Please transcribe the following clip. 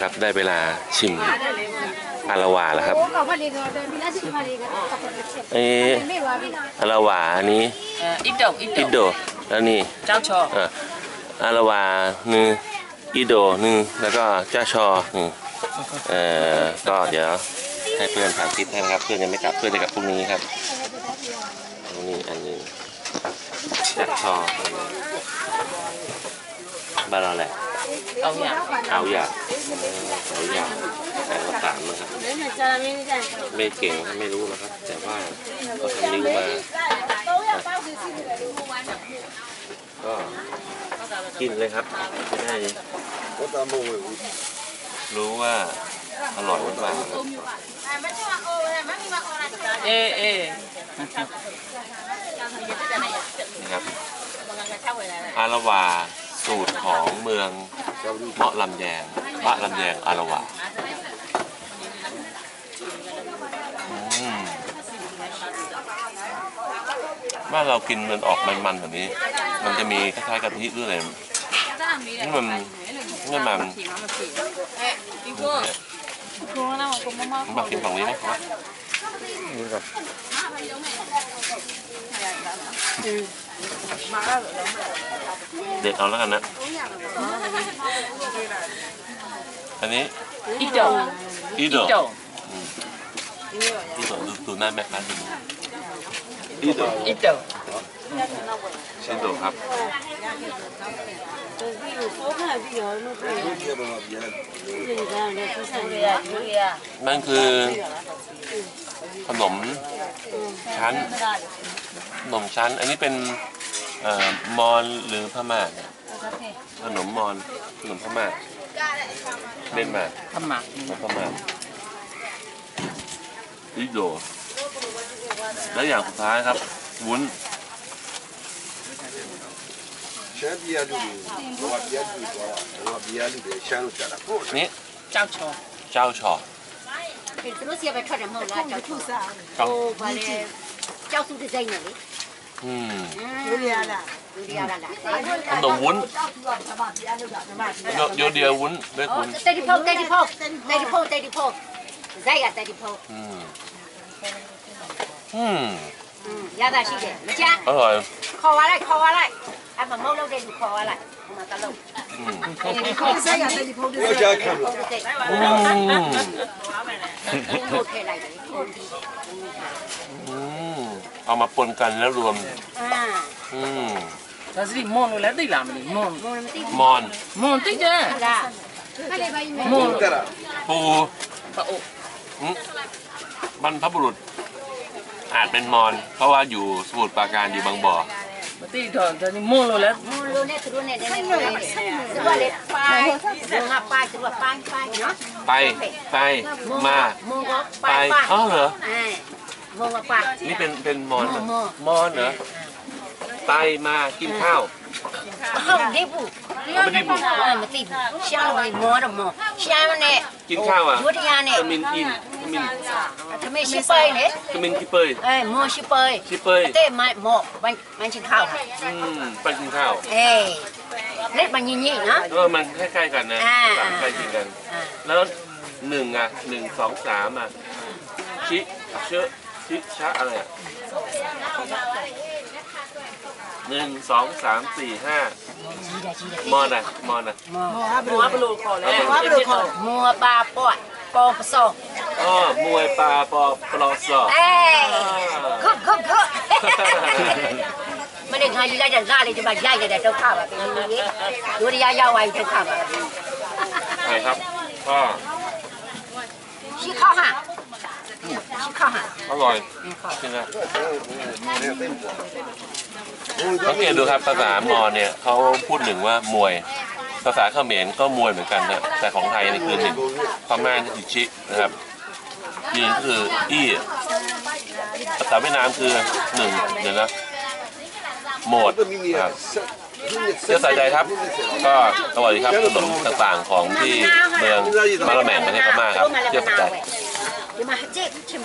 ครับ ได้เวลาชิมอาราวาแล้วครับอันนี้อาราวาอันนี้อิดโดอิดโดแล้วนี่เจ้าชออาราวาหนึ่งอิโดหนึ่งแล้วก็เจ้าชอหนึ่งเอ่อก็เดี๋ยวให้เพื่อนถามทิศให้นะครับ เพื่อนยังไม่กลับเพื่อนจะกลับพรุ่งนี้ครับตรงนี้อันนี้จ้าชอบาราแหละเอาอย่างเอาอย่าง เอายอย่างแต่ละสามนะครับไม่เก่งไม่รู้นะครับ แต่ว่าก็ทำนิ้วมาก็กินเลยครับจะได้รู้ว่าอร่อยหรือเปล่าเอเอนี่ครับอาราวาสูตรของเมืองเมาะลำแยง มะลำแยงอารวาบ้านเรากินมันออกมันๆแบบนี้ มันจะมีคล้ายๆกะทิหรืออะไรนี่มันนี่มันมากินฝั่งนี้ไหมครับนี่ครับเด็ดเอาแล้วกันนะ อันนี้อิโดอีโดอิโดอีโดดูดูหน้าแม่ค้าดูอีโดอิโดอีโดครับนั่นคือขนมชั้นขนมชั้น อันนี้เป็นเอ่อมอญหรือพม่าเนี่ยขนมมอญขนมพม่า เดนมาร์กขมักมาขมาอิโดและอย่างสุดท้ายครับ วุ้น Şen bir yer duruyor. Ola bir yer duruyor. Ola bir yer duruyor. Şen uçara. นี่เจ้าชอเจ้าชอ给这些吧，穿什么了？叫出啥？哦，把那叫出的在哪里？อืม嗯。 อันเดอร์วุ้นเดียวเดียววุ้นเล็กวุ้น 36 36 36พกใส่กับเตดิพกอืมอืมยาบาชิเดะไม่ใช่อร่อยคออะไรคออะไรอามานมุ่งเราเดินคออะไรมาตลกใส่กับ36ด้วยใช่ครับอืโอเคเลยเอามาปนกันแล้วรวม อืม ဒါစီမွန်လို့လည်းသိလားမလို့မွန် မုံမသိဘူး มอน မွန်သိတယ် လားခလေးပါမ မွန် တက်တာ ปู ပအို อืมบรรพบุรุษ อาจเป็นมอน เพราะว่าอยู่สมุทรปราการอยู่บางบ่อ မသိတော့ဒါစီမွန်လို့လည်း မုံလို့နဲ့သူတို့နဲ့နည်းနည်းတွေ့တယ်သူကလေပိုင်းသူကပိုင်းသူကပိုင်းပိုင်းနော် ไป ไป มา မုံက ไป ပိုင်းပိုင်း อ๋อเหรอ အဲမုံကပိုင်း นี่เป็น เป็นมอนเหรอ มอน มอนเหรอ ไตมากินข้าว không đi bu không đi bu à mà đi bu sao mà đi mò đâu mò sao mà nè กินข้าวอะ chúa đi ăn วิ nè ตามินอินวิตามิน thằng mày ship bay nè วิตามินคิปเปอร์ ê mò ship bay ชิปเปอร์ tê mày mò bánh bánh chưng khao อืมไปกินข้าว ê nét bánh nhì nhì nó เออมันใกล้ๆกันนะอ่า สามใกล้เคียงกัน à แล้วหนึ่งอะหนึ่งสองสามอะชิเชอะชิชะอะไรอะ หนึ่งสองสามสี่ห้ามอน่ะมอน่ะ มัวบลูกขอเลยวมัวปลูกขอมัวปลาปอดปอปสออ๋อมวยปลาปอปลอสอเอ้ยคึกคึกคึกไม่ได้งานยายจะนทาเลยจะมายายจะได้เจ้าข้าแบบนี้ดูดิยายาวไวเจ้าข้าแบบใครครับพ่อชี้ข้อห่ะ อร่อยกินนะสังเกตดูครับภาษามอญเนี่ยเขาพูดหนึ่งว่ามวย ภาษาเขมรก็มวยเหมือนกันนะแต่ของไทยนี่คือหนึ่งพม่าอิชินะครับจีนคืออี้ภาษาเวียดนามคือหนึ่งเดี๋ยวนะหมดครับเจ้าสายใจครับ ก็อร่อยดีครับขนมต่างๆของที่เมืองมาละแมงประเทศพม่าครับเจ้าสายใจ 你妈，这你去？